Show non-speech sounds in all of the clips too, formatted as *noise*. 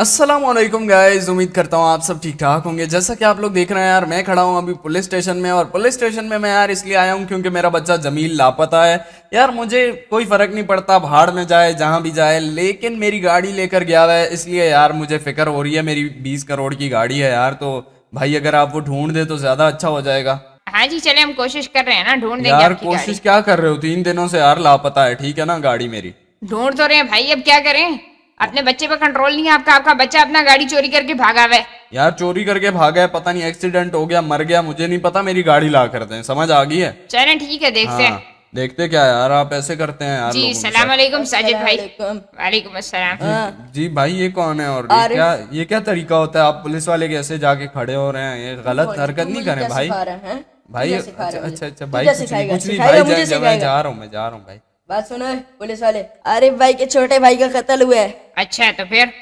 अस्सलाम वालेकुम गाइस उम्मीद करता हूँ आप सब ठीक ठाक होंगे। जैसा कि आप लोग देख रहे हैं यार मैं खड़ा हूँ अभी पुलिस स्टेशन में और पुलिस स्टेशन में मैं यार इसलिए आया हूँ क्योंकि मेरा बच्चा जमील लापता है। यार मुझे कोई फ़र्क नहीं पड़ता भाड़ में जाए जहाँ भी जाए लेकिन मेरी गाड़ी लेकर गया हुआ है इसलिए यार मुझे फ़िक्र हो रही है। मेरी बीस करोड़ की गाड़ी है यार तो भाई अगर आप वो ढूंढ दे तो ज़्यादा अच्छा हो जाएगा। हाँ जी चले हम कोशिश कर रहे हैं ना ढूंढ देंगे यार कोशिश क्या कर रहे हो? तीन दिनों से यार लापता है ठीक है ना गाड़ी मेरी? ढूंढ तो रहे हैं भाई अब क्या करें? अपने बच्चे पे कंट्रोल नहीं है आपका आपका बच्चा अपना गाड़ी चोरी करके भागा हुआ यार चोरी करके भागा है पता नहीं एक्सीडेंट हो गया मर गया मुझे नहीं पता मेरी गाड़ी ला कर दें। समझ आ गई है? चले ठीक है देखते हाँ, हैं देखते क्या यार आप ऐसे करते हैं यार जी सलाम वालेकुम साजिद भाई। वालेकुम। अस्सलाम। जी भाई ये कौन है और ये क्या ये क्या तरीका होता है? आप पुलिस वाले कैसे जाके खड़े हो रहे हैं? ये गलत हरकत नहीं करें भाई। हैं। भाई अच्छा अच्छा अच्छा भाई कुछ नहीं भाई। जा रहा हूँ मैं जा रहा हूँ भाई। बात सुनो पुलिस वाले। आरिफ भाई के छोटे भाई का कत्ल हुआ है। अच्छा तो फिर?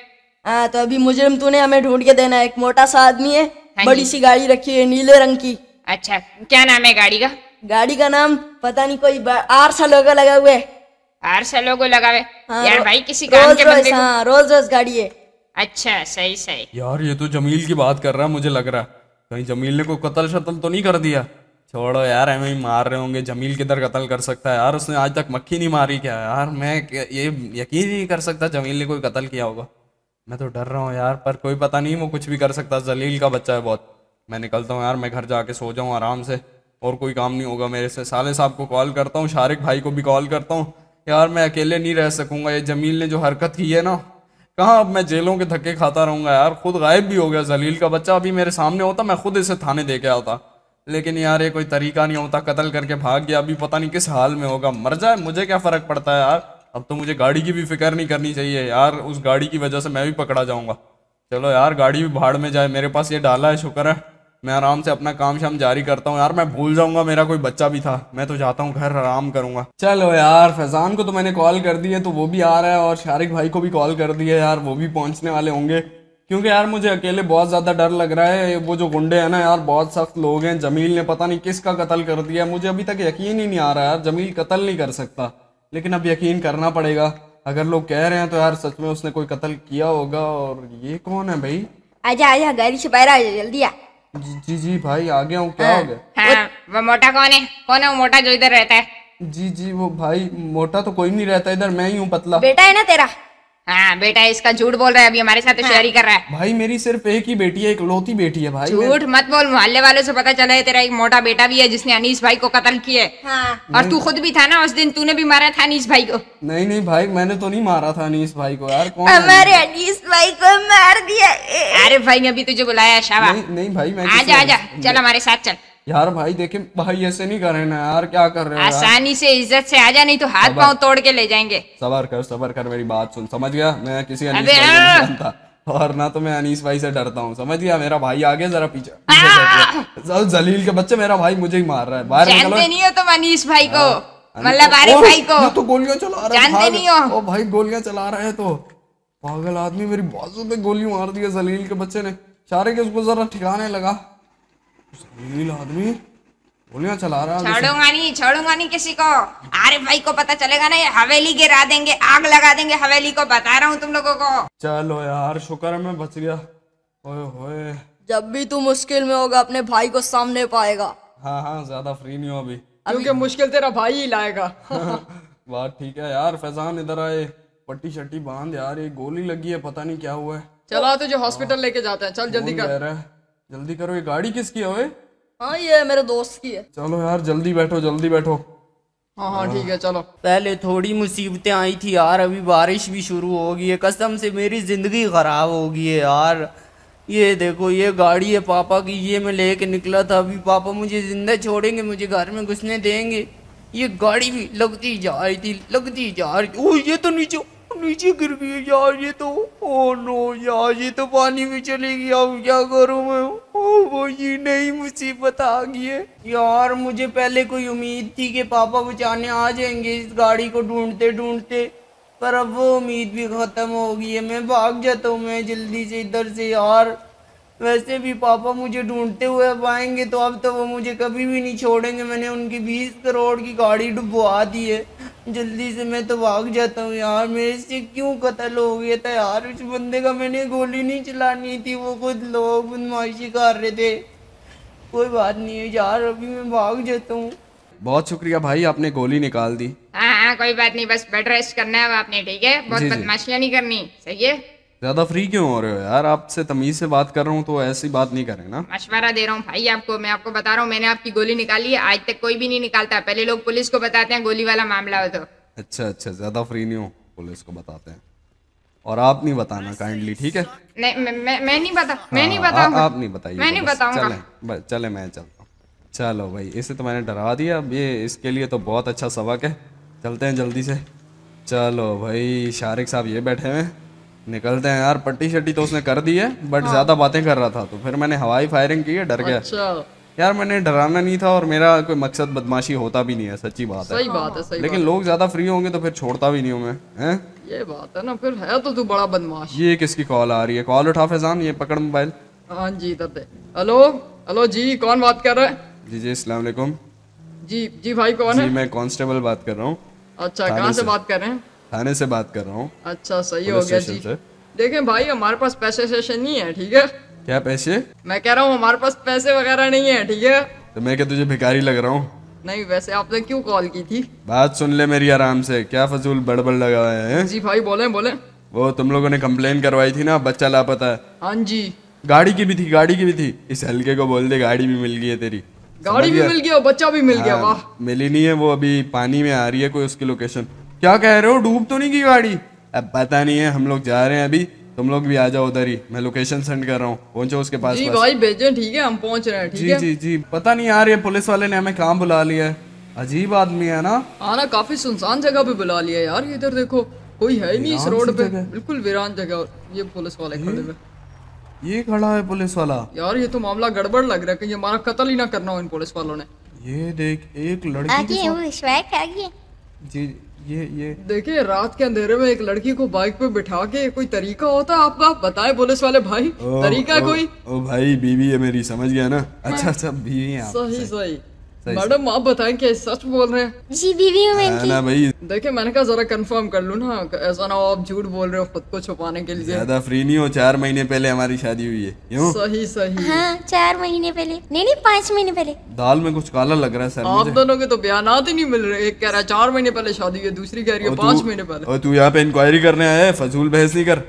हाँ तो अभी मुजरिम तूने हमें ढूंढ के देना है। एक मोटा सा आदमी है हाँ बड़ी सी गाड़ी रखी है नीले रंग की। अच्छा क्या नाम है गाड़ी का? गाड़ी का नाम पता नहीं कोई आर सा लोगो लगा हुआ है। आर से लोगो लगावे हाँ, यार भाई किसी काम के बंदे हाँ रोल्स रॉयस गाड़ी है। अच्छा सही सही। यार ये तो जमील की बात कर रहा है मुझे लग रहा है। कहीं जमील ने कोई कत्ल शतल तो नहीं कर दिया? छोड़ो यार हमें ही मार रहे होंगे, जमील किधर कत्ल कर सकता है? यार, उसने आज तक मक्खी नहीं मारी क्या? यार, मैं ये यकीन नहीं कर सकता जमील ने कोई कत्ल किया होगा। मैं तो डर रहा हूँ यार, पर कोई पता नहीं, वो कुछ भी कर सकता। जलील का बच्चा है बहुत। मैं निकलता हूँ यार, मैं घर जाके सो जाऊँ आराम से। और कोई काम नहीं होगा मेरे से। साले साहब को कॉल करता हूँ, शारिक भाई को भी कॉल करता हूँ। यार, मैं अकेले नहीं रह सकूँगा, ये जमील ने जो हरकत की है ना। कहाँ अब मैं जेलों के धक्के खाता रहूँगा यार? खुद गायब भी हो गया जलील का बच्चा। अभी मेरे सामने होता, मैं खुद इसे थाने दे के आता। लेकिन यार ये कोई तरीका नहीं होता, कत्ल करके भाग गया, अभी पता नहीं किस हाल में होगा। मर जाए, मुझे क्या फ़र्क पड़ता है यार? अब तो मुझे गाड़ी की भी फ़िक्र नहीं करनी चाहिए यार, उस गाड़ी की वजह से मैं भी पकड़ा जाऊँगा। चलो यार, गाड़ी भी भाड़ में जाए, मेरे पास ये डाला है, शुक्र है। मैं आराम से अपना काम शाम जारी करता हूँ। यार, मैं भूल जाऊँगा, मेरा कोई बच्चा भी था। मैं तो जाता हूँ, घर आराम करूँगा। चलो यार, फैजान को तो मैंने कॉल कर दी है तो वो भी आ रहा है, और शारिक भाई को भी कॉल कर दी है यार, वो भी पहुँचने वाले होंगे। क्योंकि यार मुझे अकेले बहुत ज़्यादा डर लग रहा है वो जो गुंडे हैं ना यार बहुत सख्त लोग हैं जमील ने पता नहीं किसका कत्ल कर दिया मुझे अभी तक यकीन ही नहीं आ रहा यार जमील कत्ल नहीं कर सकता लेकिन अब यकीन करना पड़ेगा अगर लोग कह रहे हैं तो यार सच में उसने कोई कत्ल किया होगा और ये कौन है भाई? आजा आजा गाड़ी से बाहर आ जा जल्दी आ। जी जी जी भाई आ गया हूँ क्या हो गया? हाँ वो मोटा कौन है? कौन है वो मोटा जो इधर रहता है? जी जी वो भाई मोटा तो कोई नहीं रहता इधर मैं ही हूँ पतला। बेटा है ना तेरा? हाँ बेटा इसका झूठ बोल रहा है अभी हमारे साथ तो शेयर ही कर रहा है। भाई मेरी सिर्फ़ एक ही बेटी है एक लौती बेटी है भाई। झूठ मत बोल मोहल्ले वालों से पता चला है तेरा एक मोटा बेटा भी है जिसने अनीस भाई को कत्ल किया है। हाँ। और तू खुद भी था ना उस दिन तूने भी मारा था अनीस भाई को। नहीं नहीं भाई मैंने तो नहीं मारा था अनीस भाई को यार कौन हमारे अनीस? भाई को मार दिया। अरे भाई ने अभी तुझे बुलाया है शाबा नहीं नहीं भाई मैं आजा आजा चल हमारे साथ चल। यार भाई देखे भाई ऐसे नहीं कर रहे ना यार क्या कर रहे हो आसानी से इज़्ज़त से आजा नहीं तो हाथ पाँव तोड़ के ले जाएँगे। सबर कर सबर कर मेरी बात सुन। समझ गया? मैं किसी अनीस भाई को हाँ। नहीं जानता। और ना तो मैं अनीस भाई से डरता हूँ समझ गया? मेरा भाई आगे जरा पीछे पीछे जलील के बच्चे मेरा भाई मुझे ही मार रहा है। बाहर जानते नहीं हो तुम अनीस भाई को? मतलब तो- आरिफ भाई को। तो गोलियाँ चला रहा है जानते नहीं हो। ओ भाई गोलियाँ चला रहा है तो। पागल आदमी मेरी बाजू पे गोली मार दी है जलील के बच्चे ने। चारे के उसको जरा ठिकाने लगा। आदमी गोलियाँ चला रहा है। छोड़ूँगा नहीं छोड़ूँगा नहीं किसी को। आरिफ भाई को पता चलेगा ना ये हवेली गिरा देंगे आग लगा देंगे हवेली को बता रहा हूँ तुम लोगों को। चलो यार शुक्र है मैं बच गया। ओए होए। जब भी तू मुश्किल में होगा अपने भाई को सामने पाएगा। हाँ हाँ ज़्यादा फ्री नहीं हो अभी। क्योंकि मुश्किल तेरा भाई ही लाएगा। *laughs* बात ठीक है यार फैजान इधर आए पट्टी शट्टी बाँध यार ये गोली लगी है पता नहीं क्या हुआ है। चला तुझे हॉस्पिटल लेके जाते हैं चल जल्दी कर। रहा है। जल्दी करो ये गाड़ी किसकी है ओए? हाँ ये मेरे दोस्त की है। चलो यार जल्दी बैठो जल्दी बैठो। हाँ हाँ ठीक है चलो। पहले थोड़ी मुसीबतें आई थी यार अभी बारिश भी शुरू हो गई है। कसम से मेरी ज़िंदगी खराब हो गई है यार। ये देखो ये गाड़ी है पापा की ये मैं लेके निकला था। अभी पापा मुझे ज़िंदा छोड़ेंगे मुझे घर में घुसने देंगे। ये गाड़ी भी लगती जा रही थी लगती जा रही ओ ये तो नीचे नीचे गिर गई यार, ये तो। ओ नो यार, ये तो पानी में चली गई, अब क्या करूँ मैं? ओ वो ये नई मुसीबत आ गई है। यार, मुझे पहले कोई उम्मीद थी कि पापा बचाने आ जाएँगे इस गाड़ी को ढूंढते ढूंढते पर अब वो उम्मीद भी खत्म हो गई है। मैं भाग जाता हूँ, मैं जल्दी से इधर से, यार। वैसे भी पापा मुझे ढूंढते हुए अब आएँगे तो अब तो वो मुझे कभी भी नहीं छोड़ेंगे। मैंने उनकी बीस करोड़ की गाड़ी डुबवा दी है। जल्दी से मैं तो भाग जाता हूँ यार। मेरे से क्यों कत्ल हो गया था यार? उस बंदे का मैंने गोली नहीं चलानी थी। वो खुद लोग बदमाशी कर रहे थे। कोई बात नहीं है यार अभी मैं भाग जाता हूँ। बहुत शुक्रिया भाई आपने गोली निकाल दी। हाँ हाँ कोई बात नहीं। बस बेड रेस्ट करना है अब आपने ठीक है? बहुत जी। नहीं करनी। सही है? ज़्यादा फ्री क्यों हो रहे हो यार? आपसे तमीज से बात कर रहा हूँ तो ऐसी बात नहीं करें ना। मशवरा दे रहा हूँ भाई आपको मैं आपको बता रहा हूँ मैंने आपकी गोली निकाली है आज तक कोई भी नहीं निकालता पहले लोग पुलिस को बताते हैं गोली वाला मामला हो तो। अच्छा अच्छा ज़्यादा फ्री नहीं हो पुलिस को बताते हैं। और आप नहीं बताना काइंडली ठीक है? नहीं मैं मैं, मैं नहीं बता मैं नहीं हाँ, आ- बताऊँगा। आप नहीं बताइए मैं नहीं बताऊँगा। चलें चले मैं चलता हूँ। चलो भाई इसे तो मैंने डरा दिया अब ये इसके लिए तो बहुत अच्छा सबक है। चलते हैं जल्दी से। चलो भाई शारिक साहब ये बैठे हुए हैं। निकलते हैं यार पट्टी शट्टी तो उसने कर दी है बट हाँ। ज़्यादा बातें कर रहा था तो फिर मैंने हवाई फायरिंग की है डर गया। अच्छा। यार मैंने डराना नहीं था और मेरा कोई मकसद बदमाशी होता भी नहीं है सच्ची बात सही है। सही बात है सही लेकिन लोग ज़्यादा फ्री होंगे तो फिर छोड़ता भी नहीं हूँ मैं हैं? ये बात है ना फिर है तो तू बड़ा बदमाश। ये किसकी कॉल आ रही है? कॉल उठा फैजान ये पकड़ मोबाइल। हाँ जी हेलो? हेलो जी कौन बात कर रहा है? जी जी अस्सलाम वालेकुम। जी जी भाई कौन है? मैं कांस्टेबल बात कर रहा हूँ। अच्छा कहाँ से। बात कर रहे हैं? थाने से बात कर रहा हूँ। अच्छा सही हो गया जी। देखें भाई हमारे पास पैसे शैसे नहीं है ठीक है? क्या पैसे? मैं कह रहा हूँ हमारे पास पैसे वगैरह नहीं है ठीक है? तो मैं क्या तुझे भिखारी लग रहा हूँ? नहीं वैसे आपने क्यों कॉल की थी? बात सुन ले मेरी आराम से। क्या फजूल बड़बड़ लगाया है जी भाई बोले बोले। वो तुम लोगों ने कंप्लेन करवाई थी ना बच्चा लापता है। हाँ जी। गाड़ी की भी थी गाड़ी की भी थी। इस हल्के को बोल दे गाड़ी भी मिल गई है तेरी। गाड़ी भी मिल गया बच्चा भी मिल गया हाँ, वाह। मिली नहीं है वो अभी पानी में आ रही है कोई उसकी लोकेशन क्या कह रहे हो? डूब तो नहीं की गाड़ी? अब पता नहीं है हम लोग जा रहे हैं अभी। तुम लोग भी आ जाओ उधर ही। मैं लोकेशन सेंड कर रहा हूँ। पहुंचो उसके पास जी भाई भेजें ठीक है हम पहुँच रहे हैं ठीक जी है? जी जी। पता नहीं यार ये पुलिस वाले ने हमें कहाँ बुला लिया है? अजीब आदमी है ना। हाँ ना काफ़ी सुनसान जगह पे बुला लिया यार इधर देखो। कोई है ही नहीं इस रोड पे। बिल्कुल वीरान जगह ये पुलिस वाले खड़े हुए। ये खड़ा है पुलिस वाला? यार ये तो मामला गड़बड़ लग रहा है कि हमारा कत्ल ही ना करना हो इन पुलिस वालों ने। ये देख एक लड़की आगे वो स्वैग आगे। साथ- जी ये ये। देखिए रात के अंधेरे में एक लड़की को बाइक पे बिठा के कोई तरीका होता है आपका? बताए पुलिस वाले भाई ओ, तरीका ओ, कोई? ओ भाई बीवी है मेरी समझ गया ना? अच्छा अच्छा बीवी है सही। सही। मैडम आप बताएँ क्या सच बोल रहे हैं? जी बीवी हूँ मैं हाँ भाई। देखिए मैंने कहा जरा कंफर्म कर लूँ ना ऐसा ना हो आप झूठ बोल रहे हो खुद को छुपाने के लिए। ज़्यादा फ्री नहीं हो चार महीने पहले हमारी शादी हुई है। क्यों? सही सही। हाँ चार महीने पहले। नहीं नहीं पाँच महीने पहले। दाल में कुछ काला लग रहा है सर आप मुझे। दोनों के तो बयान ही नहीं मिल रहे। एक कह रहा है चार महीने पहले शादी हुई है दूसरी कह रही है पाँच महीने पहले। और तू यहाँ पे इंक्वायरी करने आया है? फजूल बहस नहीं कर।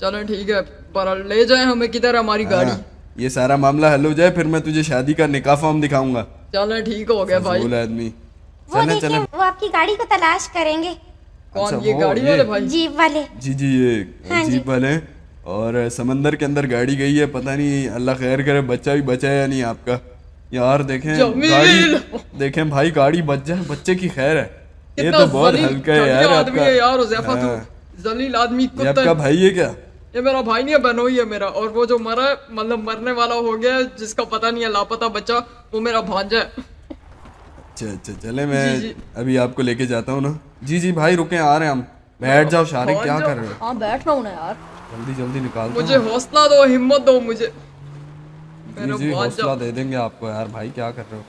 चलो ठीक है पर ले जाए हमें किधर हमारी गाड़ी? हाँ, ये सारा मामला हल हो जाए फिर मैं तुझे शादी का निकाह फॉर्म दिखाऊँगा। चलो ठीक हो गया भाई। आदमी। वो चले देखिए वो आपकी गाड़ी को तलाश करेंगे। कौन अच्छा, ये गाड़ी ये। वाले भाई? जीप वाले। जी जी ये हाँ जीप वाले। और समंदर के अंदर गाड़ी गई है पता नहीं अल्लाह खैर करे बच्चा भी बचा है या नहीं आपका? यार देखें गाड़ी देखें भाई गाड़ी बच जाए बच्चे की खैर है। ये तो बहुत हल्का है यार आदमी आपका। है यार हाँ। तू जलील आदमी आपका भाई है क्या? ये मेरा भाई नहीं है बहनोई है मेरा। और वो जो मरा है, मतलब मरने वाला हो गया जिसका पता नहीं है लापता बच्चा वो मेरा भांजा है। अच्छा अच्छा चले मैं जी, जी। अभी आपको लेके जाता हूँ ना। जी जी भाई रुके आ रहे हैं हम। बैठ जाओ शारिक क्या कर रहे हो? हाँ बैठ रहा हूँ यार। जल्दी जल्दी निकाल मुझे हौसला दो हिम्मत दो मुझे। जी जी हौसला दे देंगे आपको यार। भाई क्या कर रहे हो?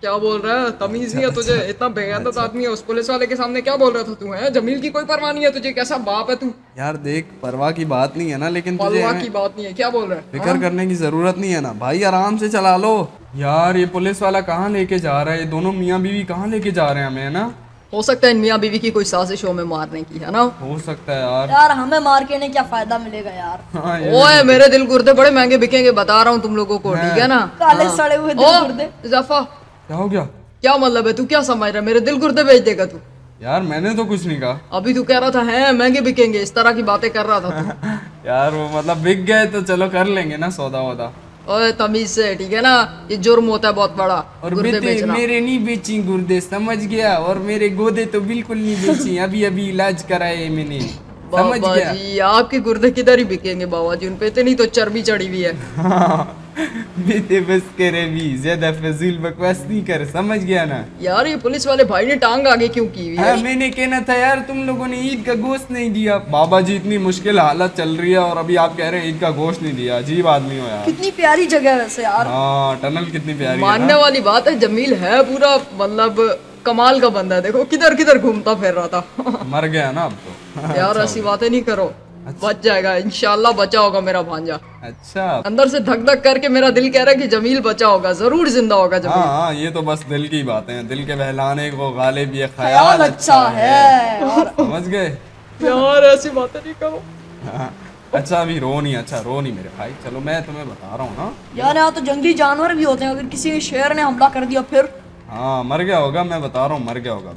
क्या बोल रहा है? तमीज नहीं है तुझे? इतना बेगैरत आदमी है उस पुलिस वाले के सामने क्या बोल रहा था तू है? जमील की कोई परवाह नहीं है तुझे कैसा बाप है तू? यार देख परवाह की बात नहीं है ना लेकिन तुझे परवाह की बात नहीं है क्या बोल रहा है? फ़िक्र करने की ज़रूरत नहीं है ना। भाई आराम से चला लो। यार ये पुलिस वाला कहाँ लेके जा रहा है? ये दोनों मियाँ बीवी कहाँ लेके जा रहे हैं हमें है ना? हो सकता है मियाँ बीवी की कोई साजिश हो में मारने की है ना? हो सकता है यार। यार हमें मार के ने क्या फ़ायदा मिलेगा यार? *laughs* हाँ ओए मेरे दिल गुर्दे बड़े महँगे बिकेंगे बता रहा हूँ तुम लोगों को ठीक है ना? काले सड़े हुए दिल गुर्दे। जफा क्या हो गया? क्या मतलब है? तू क्या समझ रहा है? मेरे दिल गुर्दे बेच देगा तू। यार मैंने तो कुछ नहीं कहा। अभी तू कह रहा था है महँगे बिकेंगे इस तरह की बातें कर रहा था तू। *laughs* यार वो मतलब बिक गए तो चलो कर लेंगे ना सौदा वौदा ओए तमीज से ठीक है ना? ये जुर्म होता है बहुत बड़ा और गुर्दे बेटे मेरे नहीं बेची गुर्दे समझ गया? और मेरे गोदे तो बिल्कुल नहीं बेची अभी अभी इलाज कराए मैंने। समझ बाबा गया। जी आपके गुर्दे किधर ही बिकेंगे बाबा जी उन पे इतनी तो चर्बी चढ़ी हुई है। हाँ, बस करे भी ज़्यादा फजूल बकवास नहीं कर समझ गया ना? यार ये पुलिस वाले भाई ने टांग आगे क्यों की हुई है? हाँ मैंने कहना था यार तुम लोगों ने ईद का गोश्त नहीं दिया। बाबा जी इतनी मुश्किल हालत चल रही है और अभी आप कह रहे हैं ईद का गोश्त नहीं दिया। अजीब आदमी हो यार। कितनी प्यारी जगह है वैसे यार। हाँ टनल कितनी प्यारी है मानने? वाली बात है जमील है पूरा मतलब कमाल का बंदा है। देखो किधर किधर घूमता फिर रहा था। मर गया ना अब तो। *laughs* यार ऐसी बातें नहीं करो। अच्छा। बच जाएगा इंशाल्लाह बचा होगा मेरा भांजा। अच्छा। अंदर से धक धक करके मेरा दिल कह रहा है कि जमील बचा होगा ज़रूर ज़िंदा होगा जमील। हाँ हाँ ये तो बस दिल की बातें हैं। दिल के बहलाने को गालिब ये ख्याल ख्याल अच्छा है। समझ गए? यार ऐसी बातें नहीं करो। हाँ, अच्छा अभी रो नहीं अच्छा रो नहीं मेरे भाई। चलो मैं तुम्हें बता रहा हूँ ना। यार यहाँ तो जंगली जानवर भी होते हैं। अगर किसी शेर ने हमला कर दिया फिर हाँ मर गया होगा मैं बता रहा हूँ मर गया होगा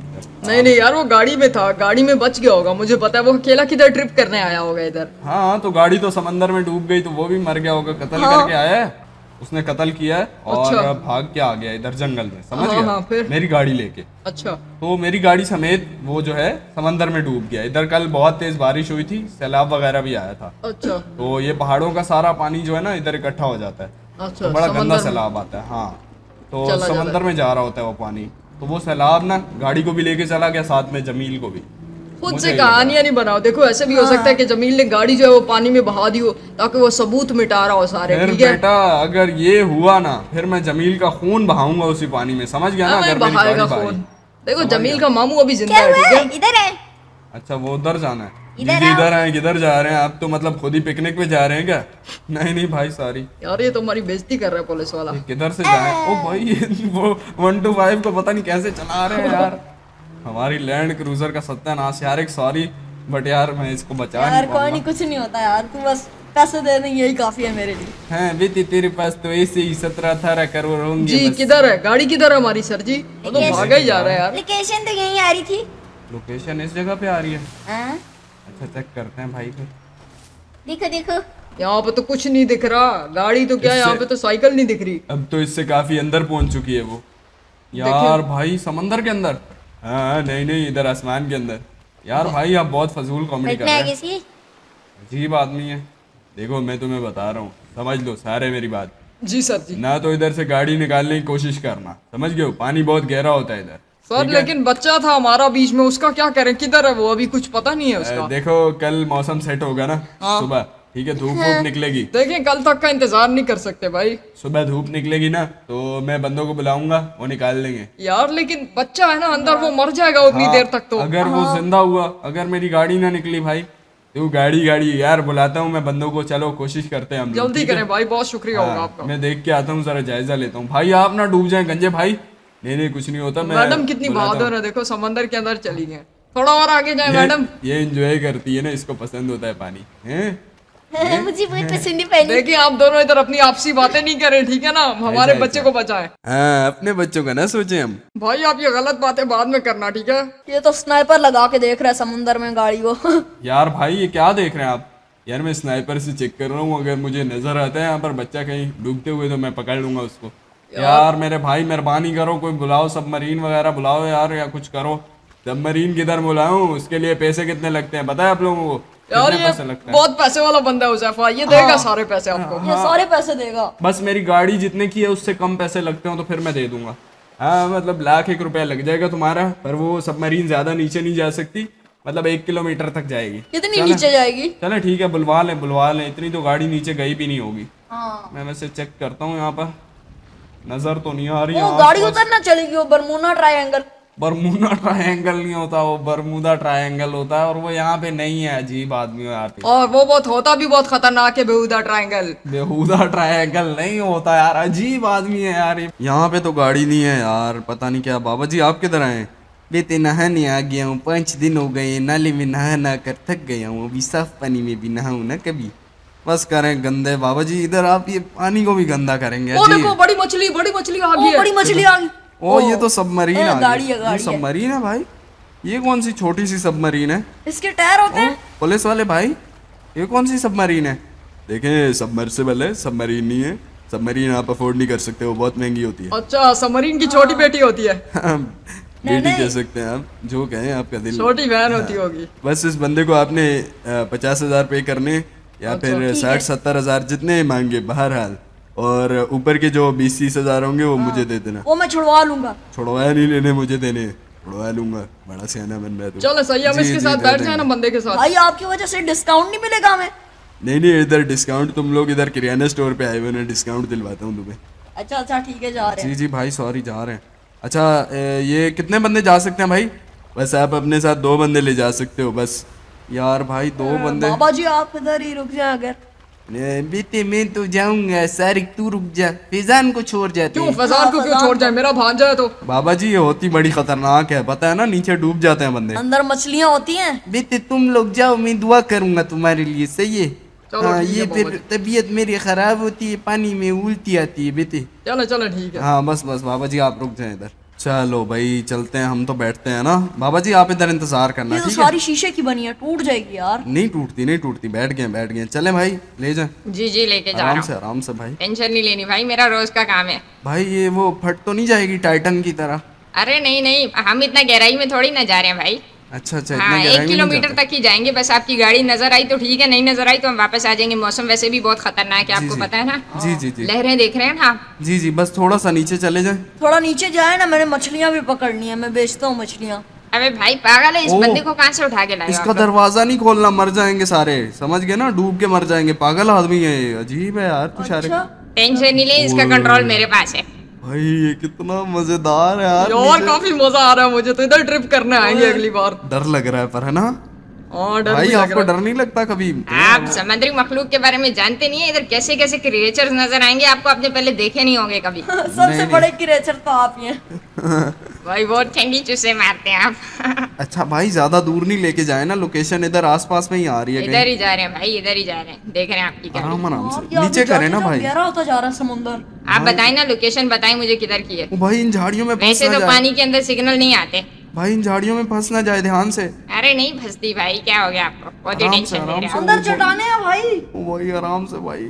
नहीं नहीं यार वो गाड़ी में था गाड़ी में बच गया होगा मुझे पता है वो अकेला किधर ट्रिप करने आया होगा इधर। हाँ हाँ तो गाड़ी तो समंदर में डूब गई तो वो भी मर गया होगा कत्ल करके आया है। उसने कत्ल किया है और अच्छा। भाग के आ गया इधर जंगल में समझ हाँ, हाँ, गया फिर? मेरी गाड़ी लेके। अच्छा। तो मेरी गाड़ी समेत वो जो है समंदर में डूब गया। इधर कल बहुत तेज बारिश हुई थी सैलाब वगैरह भी आया था। अच्छा। तो ये पहाड़ों का सारा पानी जो है ना इधर इकट्ठा हो जाता है। अच्छा तो बड़ा गंदा सैलाब आता है हाँ। तो समंदर में जा रहा होता है वो पानी। तो वो सैलाब ना गाड़ी को भी लेके चला गया साथ में जमील को भी। खुद से कहानियाँ नहीं बनाओ। देखो ऐसे भी हो सकता है कि जमील ने गाड़ी जो है वो पानी में बहा दी हो ताकि वो सबूत मिटा रहा हो सारे। फिर बेटा अगर ये हुआ ना फिर मैं जमील का खून बहाऊँगा उसी पानी में। समझ गया ना अगर बहाएगा बहाई। देखो जमील का मामू अभी ज़िंदा है? इधर है। अच्छा वो उधर जाना है। इधर इधर आए किधर जा रहे हैं? आप तो मतलब खुद ही पिकनिक पे जा रहे हैं क्या? नहीं नहीं भाई सॉरी यार ये तो हमारी बेइज्जती कर रहा है पुलिस वाला। किधर से जाए ओ भाई वो वन टू फाइव को पता नहीं कैसे चला रहे हैं यार। हमारी लैंड क्रूजर का सत्यानाश यार एक सॉरी बट यार मैं इसको बचा यार कोई नहीं कुछ नहीं होता यार तू बस पैसे दे दें यही काफ़ी है मेरे लिए। हैं बेटी तेरे पास तो ऐसे ही सत्रह अठारह करोड़ होंगे जी किधर है? गाड़ी किधर है हमारी सर जी? वो तो भागा ही जा रहा है यार। लोकेशन तो यहीं आ रही थी। लोकेशन इस जगह पे आ रही है। हाँ? अच्छा चेक करते हैं भाई फिर। देखो देखो। यहाँ पे तो कुछ नहीं दिख रहा। गाड़ी तो क्या यहाँ पे तो साइकिल नहीं दिख रही। अब तो इससे काफ़ी अंदर पहुँच चुकी है वो। यार भाई समंदर के अंदर? हाँ नहीं नहीं इधर आसमान के अंदर। यार भाई आप बहुत फजूल कॉमेडी कर रहे है। हैं अजीब आदमी है। देखो मैं तुम्हें बता रहा हूँ। समझ लो सारे मेरी बात। जी सर जी। ना तो इधर से गाड़ी निकालने की कोशिश करना। समझ गए हो? पानी बहुत गहरा होता है इधर। सर लेकिन बच्चा था हमारा बीच में उसका क्या करें? किधर है वो? अभी कुछ पता नहीं है उसका। देखो कल मौसम सेट होगा ना सुबह। ठीक है धूप धूप निकलेगी। देखिए कल तक का इंतज़ार नहीं कर सकते भाई। सुबह धूप निकलेगी ना तो मैं बंदों को बुलाऊँगा वो निकाल लेंगे। यार लेकिन बच्चा है ना अंदर वो मर जाएगा उतनी हाँ, देर तक तो। अगर वो ज़िंदा हुआ अगर मेरी गाड़ी ना निकली भाई तू गाड़ी गाड़ी यार बुलाता हूँ मैं बंदों को चलो कोशिश करते हैं हम जल्दी करें भाई बहुत शुक्रिया होगा हाँ, आपका। मैं देख के आता हूँ जरा जायजा लेता हूँ। भाई आप ना डूब जाए गंजे भाई। नहीं नहीं कुछ नहीं होता मैं मैडम कितनी बहादुर है देखो समंदर के अंदर चली गए। थोड़ा और आगे जाए मैडम। ये एंजॉय करती है ना इसको पसंद होता है पानी। हैं? मुझे बहुत पसंद है पानी। देखिए आप दोनों इधर अपनी आपसी बातें नहीं करें ठीक है ना? हमारे बच्चे को बचाए। हाँ अपने बच्चों का ना सोचे हम। भाई आप ये गलत बातें बाद में करना ठीक है? ये तो स्नाइपर लगा के देख रहा है समुंदर में गाड़ी को। *laughs* यार भाई ये क्या देख रहे हैं आप? यार मैं स्नाइपर से चेक कर रहा हूँ अगर मुझे नज़र आता है यहाँ पर बच्चा कहीं डूबते हुए तो मैं पकड़ लूँगा उसको। यार मेरे भाई मेहरबानी करो कोई बुलाओ सबमरीन वगैरह बुलाओ यार या कुछ करो। सबमरीन किधर बुलाऊं? उसके लिए पैसे कितने लगते हैं? पता है आप लोगों को। यार ये पैसे लगते बहुत पैसे वाला बंदा है उजैफा। ये देगा सारे पैसे आपको। ये सारे पैसे देगा। बस मेरी गाड़ी जितने की है उससे कम पैसे लगते हो तो फिर मैं दे दूँगा। हाँ मतलब लाख एक रुपया लग जाएगा तुम्हारा पर वो सबमरीन ज़्यादा नीचे नहीं जा सकती। मतलब एक किलोमीटर तक जाएगी। कितनी नीचे जाएगी? चले ठीक है बुलवा लें बुलवा लें। इतनी तो गाड़ी नीचे गई भी नहीं होगी। हाँ। मैं वैसे चेक करता हूँ यहाँ पर। नज़र तो नहीं आ रही वो गाड़ी। उधर ना चलेगी वो बरमूना ट्रायंगल बरमूदा ट्रायंगल नहीं होता वो बरमूदा ट्रायंगल होता है और वो यहाँ पे नहीं है अजीब आदमी हो पे। और वो बहुत होता भी बहुत खतरनाक है बेहुदा ट्रायंगल बेहुदा ट्रायंगल नहीं होता यार अजीब आदमी है यार यहाँ पे तो गाड़ी नहीं है यार पता नहीं क्या। बाबा जी आप किधर आए बेटे नहाने आ गया हूँ पाँच दिन हो गए नाले में नहा नहा कर थक गया हूँ अभी साफ़ पानी में भी नहाऊं ना कभी। बस करें गंदे बाबा जी इधर आप ये पानी को भी गंदा करेंगे अजीब। देखो बड़ी मछली बड़ी मछली आ ओ गई बड़ी मछली आ गई। ओ ये तो सबमरीन आ गई। गाड़ी है, गाड़ी सबमरीन है भाई। ये कौन सी छोटी सी सबमरीन है? इसके टायर होते हैं। पुलिस वाले भाई ये कौन सी सबमरीन है? देखें सबमर्सिबल है सबमरीन नहीं है। सबमरीन आप अफोर्ड नहीं कर सकते वो बहुत महँगी होती है। अच्छा समरीन की छोटी बेटी होती है। बेटी कह सकते हैं आप जो कहें आपका दिल। छोटी बहन होती होगी। बस इस बंदे को आपने पचास हज़ार पे करने या अच्छा, फिर साठ सत्तर हज़ार जितने मांगे बहरहाल। और ऊपर के जो बीस तीस हज़ार होंगे वो मुझे दे देना। वो मैं छुड़वा लूँगा। छुड़वाया नहीं लेने मुझे देने। छुड़वा लूँगा। बड़ा सियाना बन रहा है चलो सही है हम इसके साथ बैठ देंगे। जाए ना बंदे के साथ। भाई आपकी वजह से डिस्काउंट नहीं मिलेगा हमें। नहीं नहीं इधर डिस्काउंट तुम लोग इधर किराना स्टोर पे आए हुए ना डिस्काउंट दिलवाता हूँ तुम्हें। अच्छा अच्छा ठीक है जा रहे हैं। जी जी भाई सॉरी जा रहे हैं। अच्छा ये कितने बंदे जा सकते हैं भाई? बस आप अपने साथ दो बंदे ले जा सकते हो बस। यार भाई दो बंदे। बाबा जी आप इधर ही रुक जाए अगर। ए, बेटे मैं तो जाऊँगा सारिक तू रुक जा। फैजान को छोड़ जाते। क्यों हैं। फैजान को क्यों छोड़ जाए? मेरा भांजा है तो। बाबा जी ये होती बड़ी खतरनाक है पता है ना नीचे डूब जाते हैं बंदे। अंदर मछलियाँ होती हैं। बीते तुम लोग जाओ मैं दुआ करूँगा तुम्हारे लिए सही है? हाँ ये फिर तबीयत मेरी खराब होती है पानी में उल्टी आती है बेटे। चलो चलो ठीक है। हाँ बस बस बाबा जी आप रुक जाए इधर। चलो भाई चलते हैं हम तो बैठते हैं ना। बाबा जी आप इधर इंतज़ार करना ये तो ठीक है? सारी शीशे की बनी है टूट जाएगी यार। नहीं टूटती नहीं टूटती बैठ गए बैठ गए। चले भाई ले जाए। जी जी लेके जा आराम से आराम से भाई। टेंशन नहीं लेनी भाई मेरा रोज का काम है। भाई ये वो फट तो नहीं जाएगी टाइटन की तरह? अरे नहीं नहीं हम इतना गहराई में थोड़ी ना जा रहे हैं भाई। अच्छा अच्छा हाँ एक किलोमीटर तक ही जाएँगे बस आपकी गाड़ी नज़र आई तो ठीक है नहीं नज़र आई तो हम वापस आ जाएँगे। मौसम वैसे भी बहुत खतरनाक है आपको। पता है ना? जी जी जी। लहरें देख रहे हैं ना? जी जी बस थोड़ा सा नीचे चले जाए। थोड़ा नीचे जाए ना मैंने मछलियाँ भी पकड़नी है मैं बेचता हूँ मछलियाँ। अबे भाई पागल है इस बंदे को कहाँ से उठा के हो इसका दरवाज़ा नहीं खोलना मर जाएँगे सारे। समझ गए ना? डूब के मर जाएँगे। पागल आदमी है अजीब है यार कुछ अच्छा। टेंशन नहीं ले इसका कंट्रोल मेरे पास है। भाई ये कितना मज़ेदार है यार नीचे- काफ़ी मज़ा आ रहा है मुझे तो इधर ट्रिप करने आएँगे अगली बार। डर लग रहा है पर है ना? हाँ डर भाई आपको डर नहीं लगता कभी? आप समुद्री मखलूक के बारे में जानते नहीं है इधर कैसे कैसे क्रिएचर्स नज़र आएँगे आपको आपने पहले देखे नहीं होंगे कभी। सबसे बड़े क्रिएचर तो आप ही हैं। *laughs* भाई बहुत ठंडी चूसे मारते हैं आप। अच्छा भाई ज़्यादा दूर नहीं लेके जाए ना लोकेशन इधर आसपास में ही आ रही है इधर ही जा रहे हैं भाई इधर ही जा रहे हैं। देख रहे हैं आपकी आराम आराम से। नीचे करे ना भाई। गहरा होता जा रहा है समुंदर। आप बताए ना लोकेशन बताए मुझे किधर की है। ओ भाई इन झाड़ियों में वैसे तो पानी के अंदर सिग्नल नहीं आते। भाई इन झाड़ियों में फंस ना जाए ध्यान से। अरे नहीं फंसती भाई क्या हो गया आपको? बहुत ही आराम से, टेंशन। हो अंदर चटाने हैं भाई। ओ भाई आराम से भाई।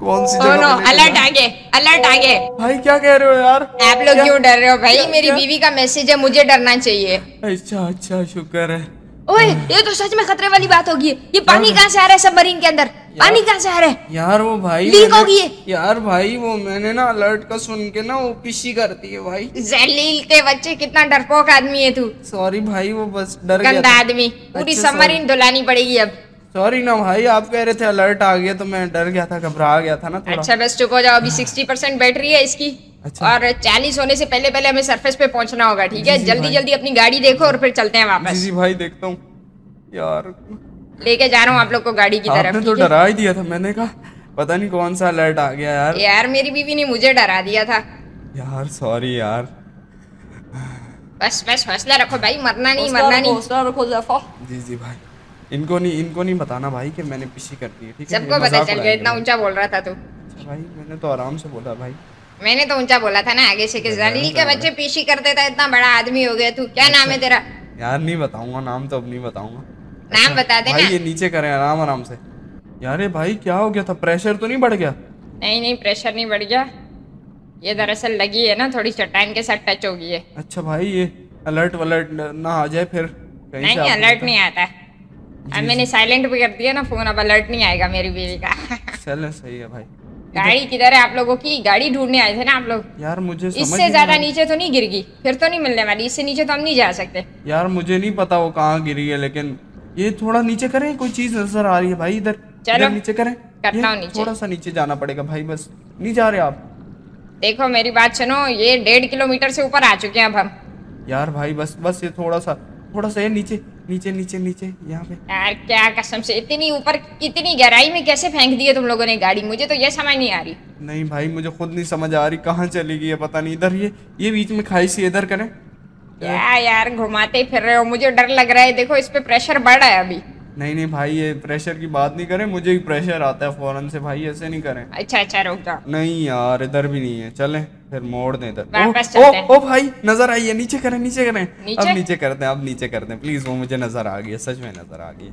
कौन सी जगह नो अलर्ट आगे अलर्ट आगे। भाई क्या कह रहे हो यार? आप लोग क्यों डर रहे हो भाई? मेरी बीवी का मैसेज है मुझे डरना चाहिए। अच्छा अच्छा शुक्र है। ओए ये तो सच में खतरे वाली बात होगी। ये पानी कहाँ से आ रहा है सबमरीन के अंदर? पानी कहाँ से आ रहा है? यार वो भाई लीक मैंने- हो गई है। यार भाई वो मैंने ना अलर्ट का सुन के ना वो पिशी करती है भाई। जलील के बच्चे कितना डरपोक आदमी है तू। सॉरी भाई वो बस डर गंदा आदमी। पूरी सबमरीन धुलानी पड़ेगी अब। सॉरी ना भाई आप कह रहे थे अलर्ट आ गया तो मैं डर गया था घबरा गया था ना अच्छा बस चुप हो जाओ अभी सिक्सटी परसेंट बैटरी है इसकी। अच्छा। और चालीस होने से पहले पहले हमें सरफेस पे पहुँचना होगा ठीक है? जल्दी जल्दी अपनी गाड़ी देखो और फिर चलते हैं जी वापस। जी भाई देखता हूँ। यार। लेके जा रहा हूँ आप लोग को गाड़ी की तरफ़ तो डरा ही दिया था मैंने कहा पता नहीं कौन सा अलर्ट आ गया यार। यार मेरी बीवी ने मुझे डरा दिया था। यार सॉरी यार। बस बस हौसला रखो भाई मरना नहीं मरना नहीं। हौसला रखो जैफा। जी जी भाई। इनको नहीं इनको नहीं बताना भाई कि मैंने पिशी कर दी है ठीक है? सबको पता चल गया इतना ऊँचा बोल रहा था तू। अच्छा भाई मैंने तो आराम से बोला भाई। मैंने तो ऊँचा बोला था ना आगे से कि जलील के बच्चे पीछी करते देता इतना बड़ा आदमी हो गया तू क्या नाम है तेरा? यार नहीं बताऊँगा नाम तो अब नहीं बताऊँगा। नाम बता भाई देना ये नीचे करें आराम आराम से। यार भाई क्या हो गया था? प्रेशर तो नहीं बढ़ गया? नहीं नहीं प्रेशर नहीं बढ़ गया। ये दरअसल लगी है ना थोड़ी चट्टान के साथ टच हो गई है अच्छा भाई ये अलर्ट वलर्ट ना आ जाए फिर। कहीं नहीं से अलर्ट नहीं आता। अब मैंने साइलेंट भी कर दिया ना फ़ोन अब अलर्ट नहीं आएगा मेरी बीवी का। चले सही है भाई। गाड़ी किधर है आप लोगों की? गाड़ी ढूँढने आए थे ना आप लोग? यार मुझे इससे ज़्यादा नीचे तो नहीं गिर गई। फिर तो नहीं मिलने वाली। इससे नीचे तो हम नहीं जा सकते। यार मुझे नहीं पता वो कहाँ गिरी है लेकिन ये थोड़ा नीचे करें कोई चीज़ नज़र आ रही है भाई इधर। चलो, नीचे करें। करता हूँ। थोड़ा सा नीचे जाना पड़ेगा भाई बस नहीं जा रहे आप। देखो मेरी बात सुनो ये डेढ़ किलोमीटर से ऊपर आ चुके हैं अब हम। यार भाई बस बस ये थोड़ा सा थोड़ा सा ये नीचे नीचे नीचे नीचे यहाँ पे। यार क्या कसम से इतनी ऊपर इतनी गहराई में कैसे फेंक दी है तुम लोगों ने गाड़ी? मुझे तो ये समझ नहीं आ रही। नहीं भाई मुझे खुद नहीं समझ आ रही कहाँ चली गई है पता नहीं। इधर ये ये बीच में खाई सी इधर करें। क्या? यार घुमाते फिर रहे हो मुझे डर लग रहा है। देखो इस पे प्रेशर बढ़ रहा है अभी। नहीं नहीं भाई ये प्रेशर की बात नहीं करें मुझे ही प्रेशर आता है फ़ौरन से भाई ऐसे नहीं करें। अच्छा अच्छा रुक जाओ। नहीं यार इधर भी नहीं है चलें फिर मोड़ दें इधर। वापस ओ, ओ, ओ भाई नज़र आई है नीचे करें नीचे करें। नीचे? अब नीचे? करते हैं अब नीचे करते हैं। प्लीज़ वो मुझे नज़र आ गई सच में नज़र आ गई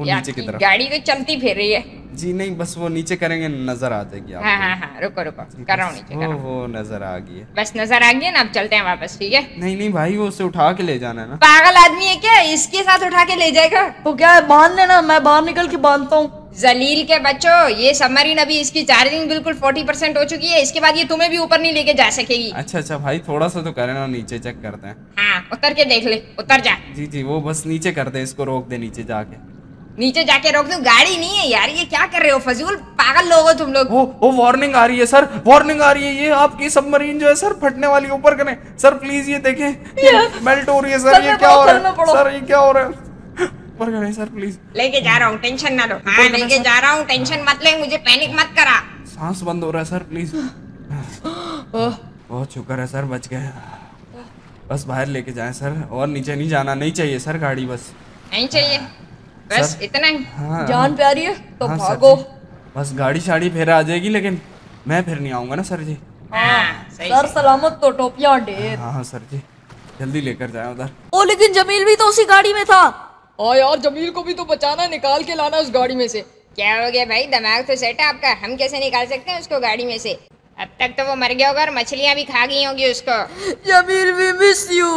वो नीचे की तरफ़। गाड़ी तो चलती फिर रही है। जी नहीं बस वो नीचे करेंगे नज़र आ जाएगी हाँ हाँ हाँ रुको रुको कर रहा हूँ नीचे वो वो नज़र आ गई है। बस नज़र आ गई है ना अब चलते हैं वापस ठीक है? नहीं नहीं भाई वो उसे उठा के ले जाना है ना। पागल आदमी है क्या? इसके साथ उठा के ले जाएगा? तो क्या है बाँध लेना मैं बाहर निकल के बांधता हूँ। जलील के बच्चों ये सबमरीन अभी इसकी चार्जिंग बिल्कुल फोर्टी परसेंट हो चुकी है इसके बाद ये तुम्हें भी ऊपर नहीं लेके जा सकेगी। अच्छा अच्छा भाई थोड़ा सा तो करें ना नीचे चेक करते हैं। हाँ उतर के देख ले उतर जा। जी जी वो बस नीचे कर दे इसको रोक दे नीचे जाके। नीचे जाके रोक दूँ? गाड़ी नहीं है यार ये क्या कर रहे हो? फजूल पागल लोग हो तुम लोग। वो वो वार्निंग आ रही है सर वार्निंग आ रही है ये आपकी सबमरीन जो है सर फटने वाली ऊपर करें। सर प्लीज़ ये देखें मेल्ट हो रही है सर सर, ये क्या हो रहा है? सर ये क्या हो रहा है? ऊपर करें सर प्लीज़ लेके जा रहा हूँ टेंशन ना लो। हाँ लेके जा रहा हूँ टेंशन मत ले मुझे पैनिक मत करा। सांस बंद हो रहा है सर प्लीज़ बहुत शुक्र है सर बच गए। बस बाहर लेके जाए सर और नीचे नहीं जाना नहीं चाहिए सर गाड़ी बस। नहीं चाहिए। बस इतना ही। हाँ। जान प्यारी है तो हाँ, भागो। बस गाड़ी शाड़ी फिर आ जाएगी लेकिन मैं फिर नहीं आऊँगा ना सर जी। हाँ सर सलामत तो टोपियाँ ढेर हाँ हाँ सर जी। जल्दी लेकर जाए उधर। ओ लेकिन जमील भी तो उसी गाड़ी में था। हाँ यार जमील को भी तो बचाना निकाल के लाना उस गाड़ी में से। क्या हो गया भाई? दिमाग तो सेट है आपका। हम कैसे निकाल सकते हैं उसको गाड़ी में से? अब तक तो वो मर गया होगा और मछलियाँ भी खा गई होंगी उसको। जमील भी मिस यू